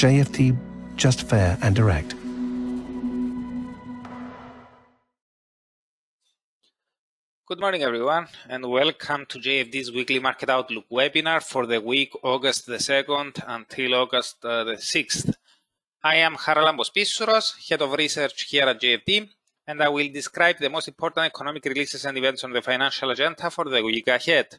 JFD, just fair and direct. Good morning, everyone, and welcome to JFD's weekly market outlook webinar for the week August the 2nd until August uh, the 6th. I am Charalambos Pissouros, Head of Research here at JFD, and I will describe the most important economic releases and events on the financial agenda for the week ahead.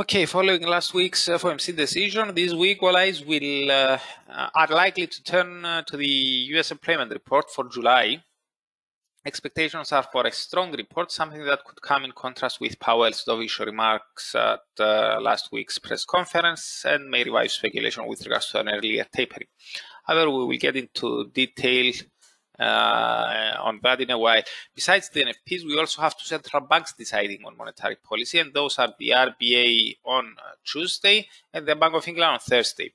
Okay, following last week's uh, FOMC decision, this week eyes will uh, are likely to turn uh, to the U.S. employment report for July. Expectations are for a strong report, something that could come in contrast with Powell's dovish remarks at uh, last week's press conference and may revive speculation with regards to an earlier tapering. However, we will get into detail uh, on that in a while. Besides the NFPs, we also have two central banks deciding on monetary policy, and those are the RBA on uh, Tuesday and the Bank of England on Thursday.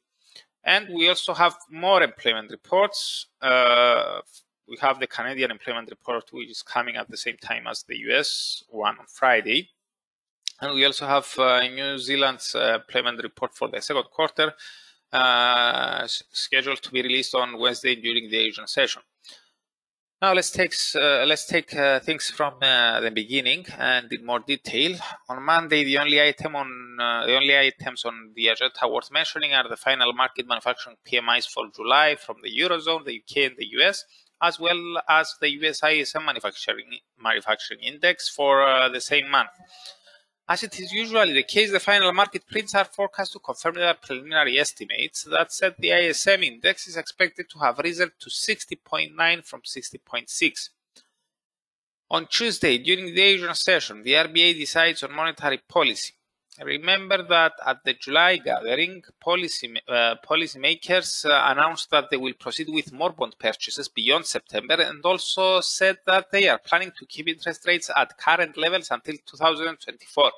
And we also have more employment reports. Uh, we have the Canadian employment report, which is coming at the same time as the US one on Friday. And we also have uh, New Zealand's uh, employment report for the second quarter, uh, scheduled to be released on Wednesday during the Asian session. Now let's take uh, let's take uh, things from uh, the beginning and in more detail. On Monday, the only item on uh, the only items on the agenda worth mentioning are the final Markit manufacturing PMIs for July from the eurozone, the UK, and the US, as well as the US ISM manufacturing manufacturing index for uh, the same month. As it is usually the case, the final Markit prints are forecast to confirm their preliminary estimates. That said, the ISM index is expected to have risen to 60.9 from 60.6. On Tuesday, during the Asian session, the RBA decides on monetary policy. Remember that at the July gathering, policy, uh, policymakers uh, announced that they will proceed with more bond purchases beyond September and also said that they are planning to keep interest rates at current levels until 2024.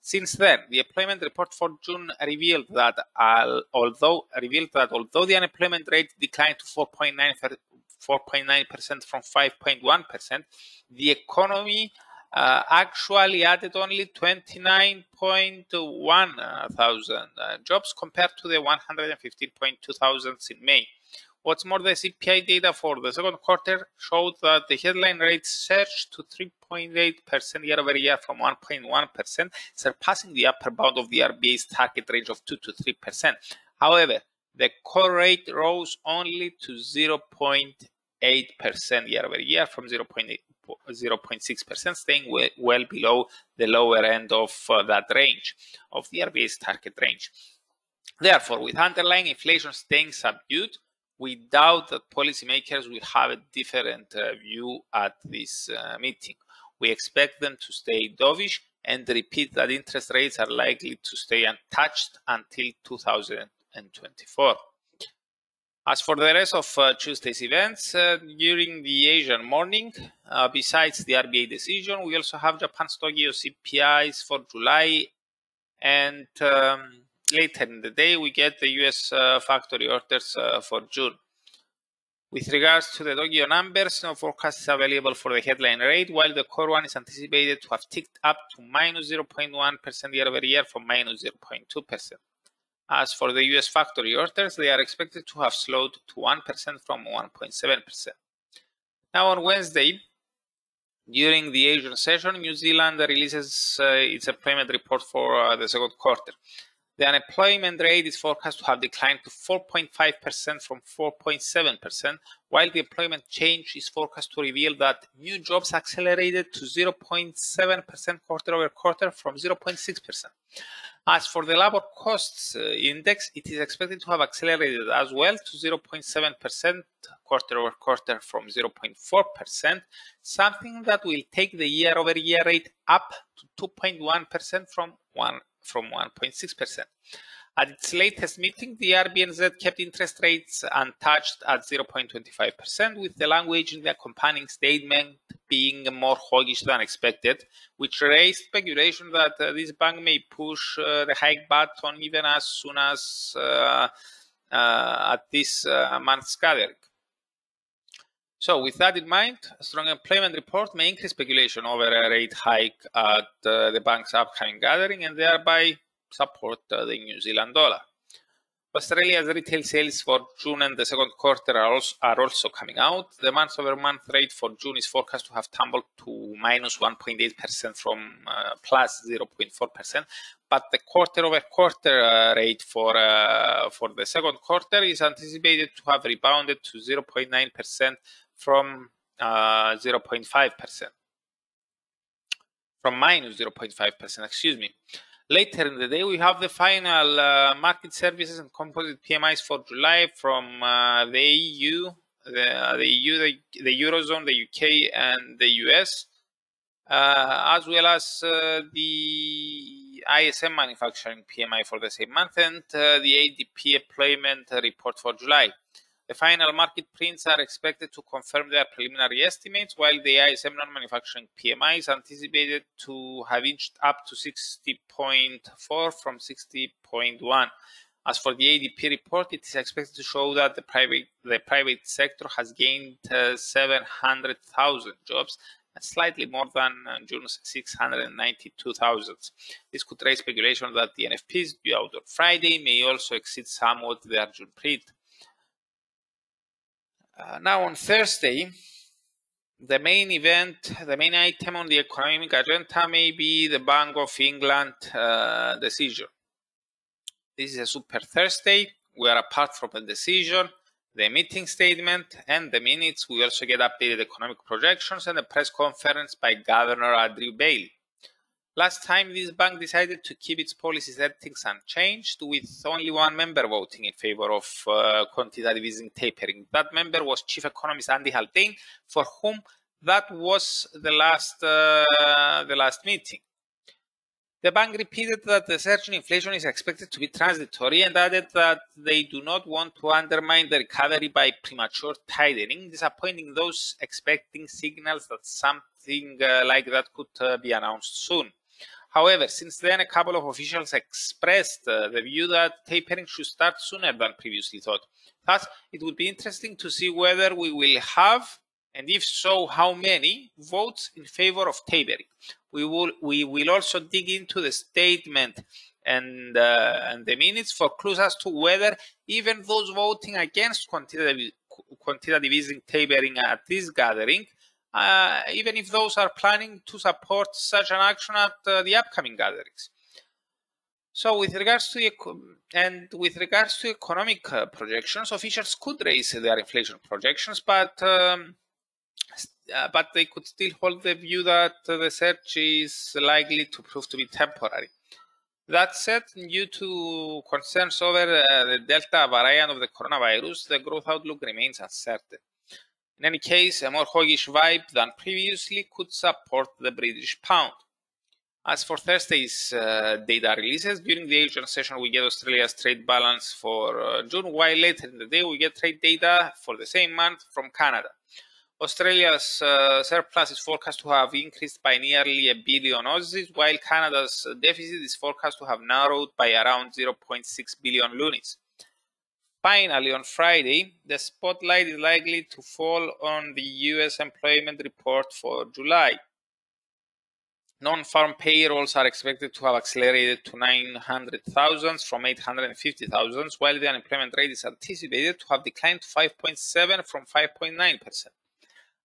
Since then, the employment report for June revealed that uh, although revealed that although the unemployment rate declined to 4.9 4.9% from 5.1%, the economy uh, actually added only 29.1 thousand uh, jobs compared to the 115.2 thousand in May. What's more, the CPI data for the second quarter showed that the headline rate surged to 3.8% year over year from 1.1%, surpassing the upper bound of the RBA's target range of 2 to 3%. However, the core rate rose only to 0.8% year over year from 0.8 0.6%, staying well, below the lower end of uh, that range, of the RBA's target range. Therefore, with underlying inflation staying subdued, we doubt that policymakers will have a different uh, view at this uh, meeting. We expect them to stay dovish and repeat that interest rates are likely to stay untouched until 2024. As for the rest of uh, Tuesday's events, uh, during the Asian morning, uh, besides the RBA decision, we also have Japan's Tokyo CPIs for July, and um, later in the day, we get the US uh, factory orders uh, for June. With regards to the Tokyo numbers, no forecast is available for the headline rate, while the core one is anticipated to have ticked up to minus 0.1 year over year from minus 0.2%. As for the US factory orders, they are expected to have slowed to 1% from 1.7%. Now, on Wednesday, during the Asian session, New Zealand releases uh, its employment report for uh, the second quarter. The unemployment rate is forecast to have declined to 4.5% from 4.7%, while the employment change is forecast to reveal that new jobs accelerated to 0.7% quarter over quarter from 0.6%. As for the labor costs uh, index, it is expected to have accelerated as well to 0.7% quarter over quarter from 0.4%, something that will take the year over year rate up to 2.1% from 1 from 1.6%. At its latest meeting, the RBNZ kept interest rates untouched at 0.25%, with the language in the accompanying statement being more hawkish than expected, which raised speculation that uh, this bank may push uh, the hike button even as soon as uh, uh at this uh, month's gathering. So, with that in mind, a strong employment report may increase speculation over a rate hike at uh, the bank's upcoming gathering and thereby support the New Zealand dollar. Australia's retail sales for June and the second quarter are also, are also coming out. The month over month rate for June is forecast to have tumbled to minus 1.8% from uh, plus 0.4%, but the quarter over quarter uh, rate for, uh, for the second quarter is anticipated to have rebounded to 0.9% from 0.5%. Uh, from minus 0.5%, excuse me. Later in the day, we have the final uh, Markit services and composite PMIs for July from uh, the EU, the, the EU, the, the, Eurozone, the UK, and the US, uh, as well as uh, the ISM manufacturing PMI for the same month and uh, the ADP employment report for July. The final Markit prints are expected to confirm their preliminary estimates, while the ISM non-manufacturing PMI is anticipated to have inched up to 60.4 from 60.1. As for the ADP report, it is expected to show that the private the private sector has gained uh, 700,000 jobs, slightly more than uh, June's 692,000. This could raise speculation that the NFPs due out on Friday may also exceed somewhat their June print. Uh, now on Thursday, the main event, the main item on the economic agenda may be the Bank of England uh, decision. This is a super Thursday. We are apart from the decision, the meeting statement, and the minutes. We also get updated economic projections and a press conference by Governor Andrew Bailey. Last time, this bank decided to keep its policy settings unchanged, with only one member voting in favor of uh, quantitative easing tapering. That member was Chief Economist Andy Haldane, for whom that was the last uh, the last meeting. The bank repeated that the surge in inflation is expected to be transitory and added that they do not want to undermine the recovery by premature tightening, disappointing those expecting signals that something uh, like that could uh, be announced soon. However, since then, a couple of officials expressed uh, the view that tapering should start sooner than previously thought. Thus, it would be interesting to see whether we will have, and if so, how many votes in favor of tapering. We will, we will also dig into the statement and, uh, and the minutes for clues as to whether even those voting against quantitative, quantitative easing tapering at this gathering uh, even if those are planning to support such an action at uh, the upcoming gatherings. So, with regards to and with regards to economic uh, projections, officials could raise their inflation projections, but um, uh, but they could still hold the view that the surge is likely to prove to be temporary. That said, due to concerns over uh, the Delta variant of the coronavirus, the growth outlook remains uncertain. In any case, a more hawkish vibe than previously could support the British pound. As for Thursday's uh, data releases, during the Asian session we get Australia's trade balance for uh, June, while later in the day we get trade data for the same month from Canada. Australia's uh, surplus is forecast to have increased by nearly a billion Aussies, while Canada's deficit is forecast to have narrowed by around 0.6 billion loonies. Finally, on Friday, the spotlight is likely to fall on the US employment report for July. Non farm payrolls are expected to have accelerated to 900,000 from 850,000, while the unemployment rate is anticipated to have declined to 5.7 from 5.9%.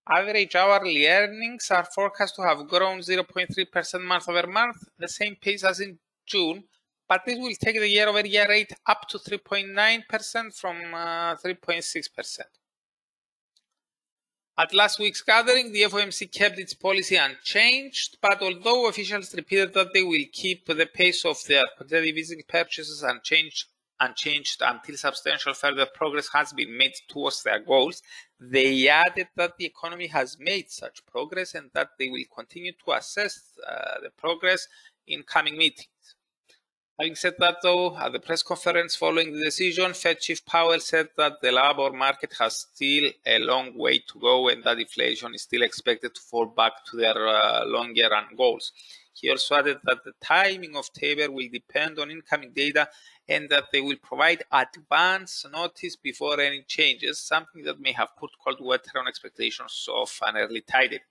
Average hourly earnings are forecast to have grown 0.3% month over month, the same pace as in June, but this will take the year-over-year rate up to 3.9% from uh, 3.6%. At last week's gathering, the FOMC kept its policy unchanged, but although officials repeated that they will keep the pace of their quantitative purchases unchanged, unchanged until substantial further progress has been made towards their goals, they added that the economy has made such progress and that they will continue to assess uh, the progress in coming meetings. Having said that, though, at the press conference following the decision, Fed Chief Powell said that the labor market has still a long way to go and that inflation is still expected to fall back to their uh, longer run goals. He also added that the timing of taper will depend on incoming data and that they will provide advance notice before any changes, something that may have put cold water on expectations of an early tightening.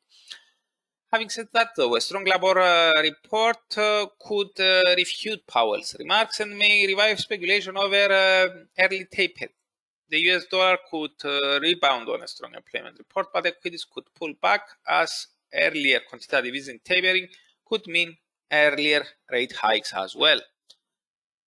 Having said that, though, a strong labor uh, report uh, could uh, refute Powell's remarks and may revive speculation over early taper. The US dollar could rebound on a strong employment report, but equities could pull back as earlier quantitative easing tapering could mean earlier rate hikes as well.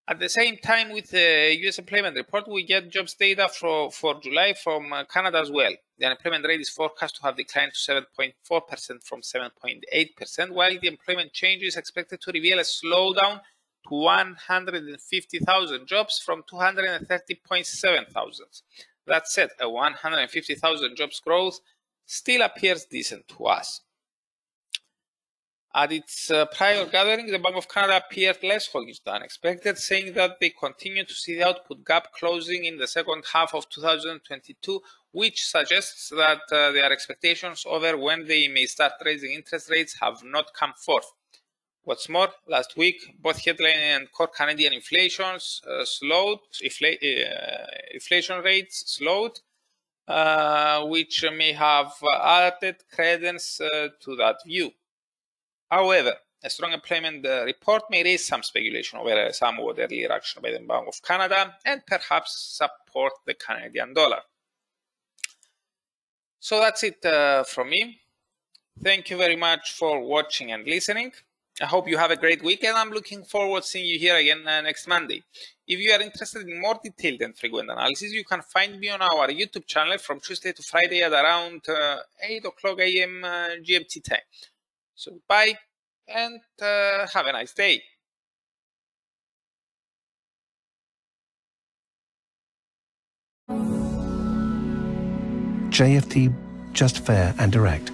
At the same time, with the US employment report, we get jobs data for, for July from Canada as well. The unemployment rate is forecast to have declined to 7.4% from 7.8%, while the employment change is expected to reveal a slowdown to 150,000 jobs from 230.7 thousand. That said, a 150,000 jobs growth still appears decent to us. At its prior gathering, the Bank of Canada appeared less hawkish than expected, saying that they continue to see the output gap closing in the second half of 2022, which suggests that uh, their expectations over when they may start raising interest rates have not come forth. What's more, last week, both headline and core Canadian inflations uh, slowed, uh, inflation rates slowed, uh, which may have added credence uh, to that view. However, a strong employment uh, report may raise some speculation over a somewhat earlier action by the Bank of Canada and perhaps support the Canadian dollar. So that's it uh, from me. Thank you very much for watching and listening. I hope you have a great week and I'm looking forward to seeing you here again uh, next Monday. If you are interested in more detailed and frequent analysis, you can find me on our YouTube channel from Tuesday to Friday at around uh, 8 o'clock a.m. Uh, GMT time. So bye and uh, have a nice day. JFD, just fair and direct.